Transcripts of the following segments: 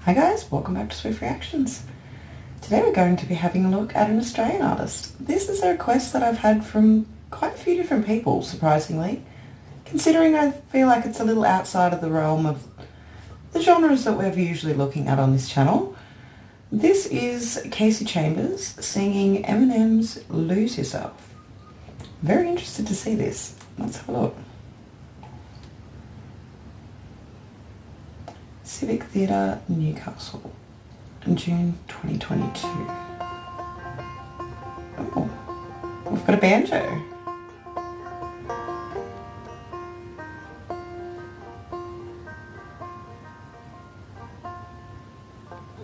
Hi guys, welcome back to Swift Reactions. Today we're going to be having a look at an Australian artist. This is a request that I've had from quite a few different people, surprisingly, considering I feel like it's a little outside of the realm of the genres that we're usually looking at on this channel. This is Kasey Chambers singing Eminem's Lose Yourself. Very interested to see this. Let's have a look. Civic Theatre, Newcastle, June 2022. Oh, we've got a banjo.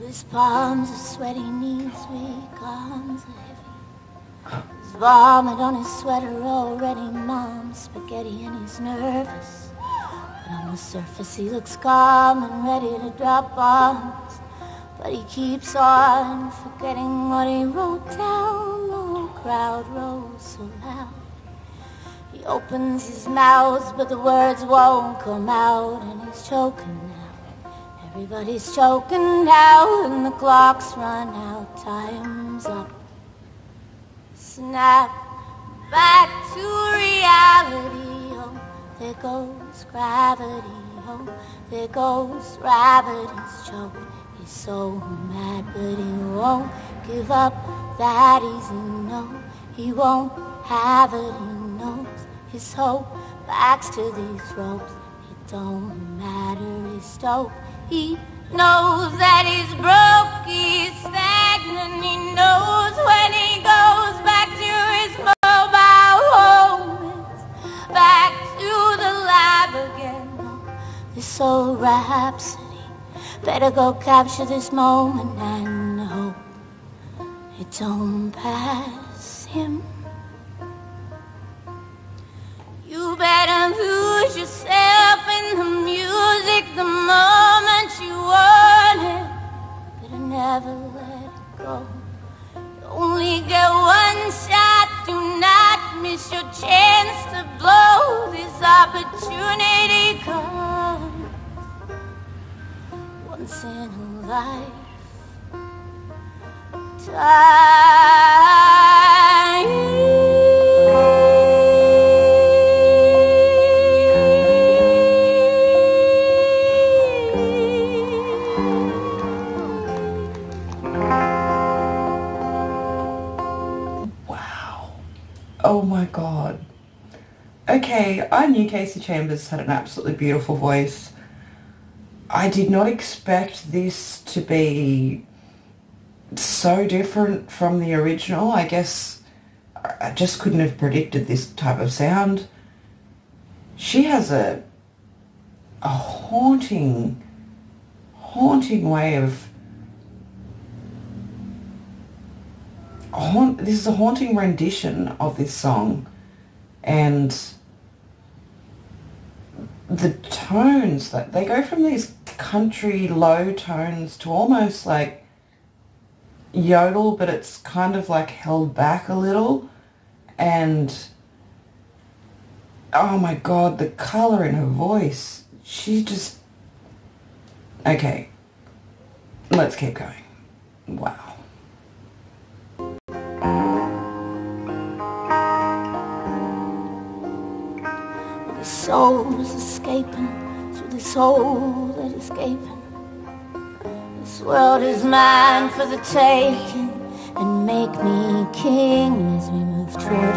His palms are sweaty, knees weak, arms vomit on his sweater already, mom. spaghetti, and he's nervous. But on the surface he looks calm and ready to drop bombs. But he keeps on forgetting what he wrote down. The whole crowd rolls so loud. He opens his mouth, but the words won't come out, and he's choking now. Everybody's choking now, and the clock's run out. Time's up. Snap back to reality. Oh, there goes gravity. Oh, there goes gravity's choke. Oh, he's so mad, but he won't give up that easy. No, he won't have it. He knows his hope backs to these ropes. It don't matter his dope. He knows that he's broke, he's stagnant. He knows when he goes back to his mobile home. Back to the lab again. This old rhapsody. Better go capture this moment and hope it don't pass him. Better lose yourself in the music the moment you want it. Better never let go. You only get one shot, do not miss your chance to blow. This opportunity comes once in a life. Wow. I knew Kasey Chambers had an absolutely beautiful voice. I did not expect this to be so different from the original. I guess I just couldn't have predicted this type of sound. She has a a haunting, haunting way of haunt, this is a haunting rendition of this song and the tones that they go from these country low tones to almost like yodel but it's kind of like held back a little. And oh my god the color in her voice she just okay let's keep going. Wow. Soul's escaping through this hole that is gaping. This world is mine for the taking, and make me king as we move toward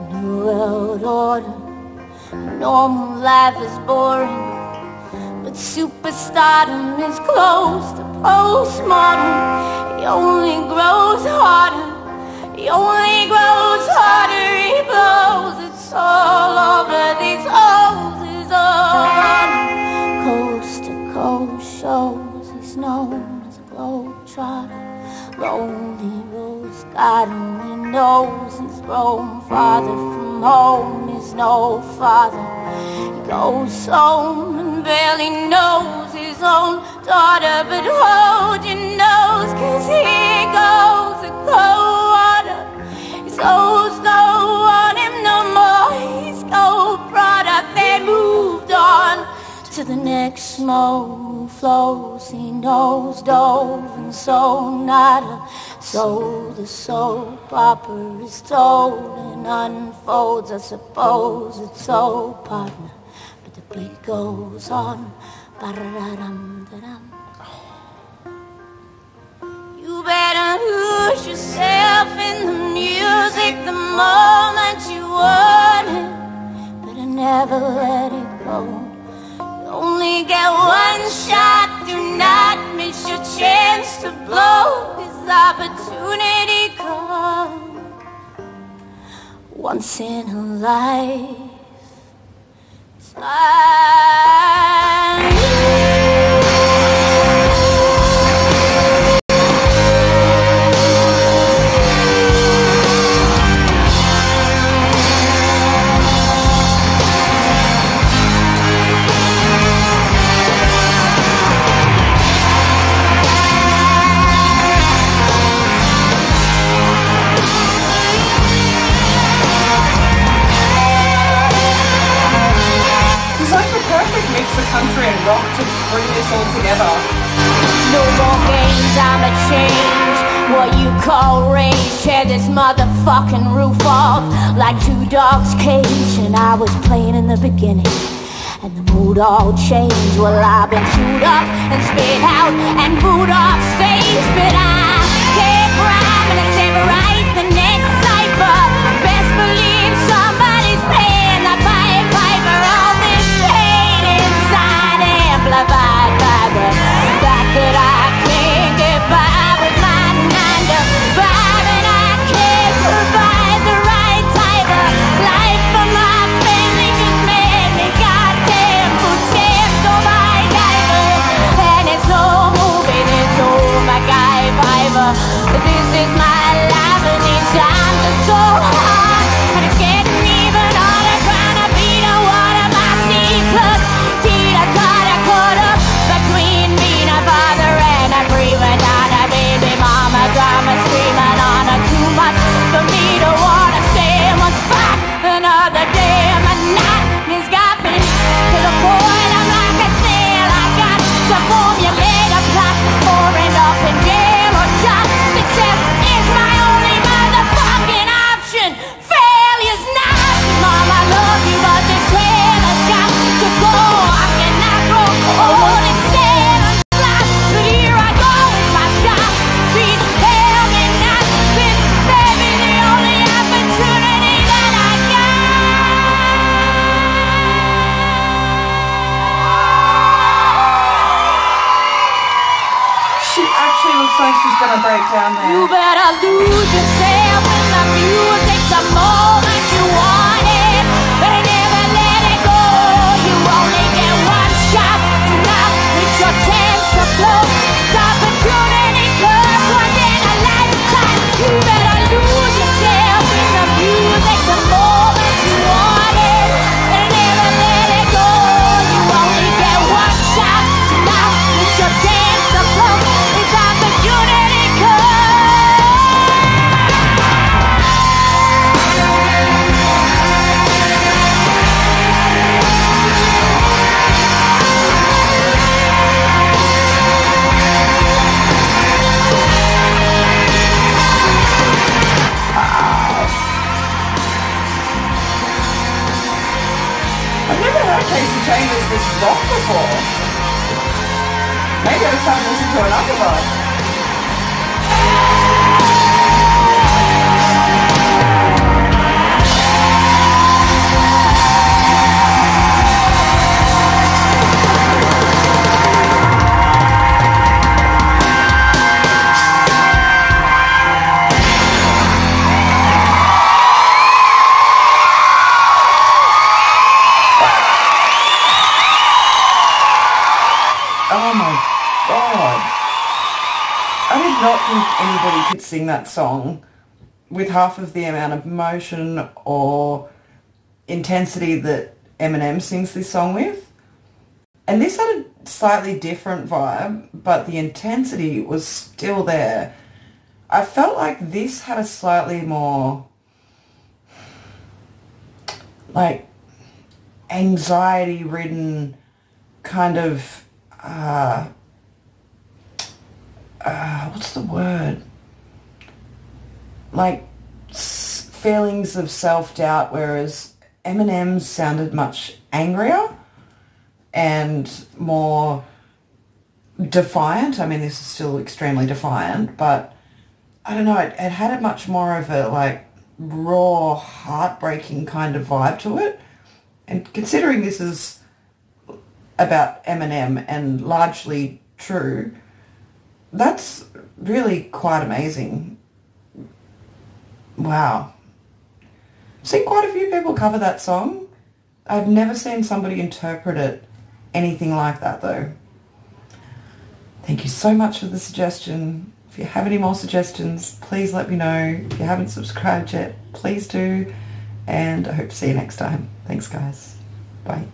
a new world order. Normal life is boring, but superstardom is close to postmodern. He only grows harder. He only grows harder. He blows. It's all over home, farther from home is no father. He goes home and barely knows his own daughter, but hold your nose, cause here goes the cold water. His souls don't want him no more, he's cold product, they moved on to the next smoke flows, he knows dove and so not a soul. The soap opera is told and unfolds. I suppose it's so, partner, but the beat goes on. You better lose yourself in the music the moment you want it. Better never let it go. You only get one shot, do not miss your chance to blow. Opportunity comes once in a life. It's rock to bring this all together. No more games, I'ma change what you call rage. Tear this motherfucking roof off like two dogs' cage. And I was playing in the beginning, and the mood all changed. Well, I've been chewed up and spit out and booed off stage, but I can't rhyme and I never write gonna break down there. You better lose yourself in the music the moment heard Kasey Chambers this rock before. Maybe I was time to listen to another one. Think anybody could sing that song with half of the amount of emotion or intensity that Eminem sings this song with. And this had a slightly different vibe, but the intensity was still there. I felt like this had a slightly more like anxiety ridden kind of uh, uh, what's the word? Like s- feelings of self-doubt, whereas Eminem sounded much angrier and more defiant. I mean, this is still extremely defiant, but I don't know. It, it had a much more of a like raw, heartbreaking kind of vibe to it. And considering this is about Eminem and largely true, that's really quite amazing. Wow. I've seen quite a few people cover that song. I've never seen somebody interpret it anything like that though. Thank you so much for the suggestion. If you have any more suggestions, please let me know. If you haven't subscribed yet, please do. And I hope to see you next time. Thanks guys. Bye.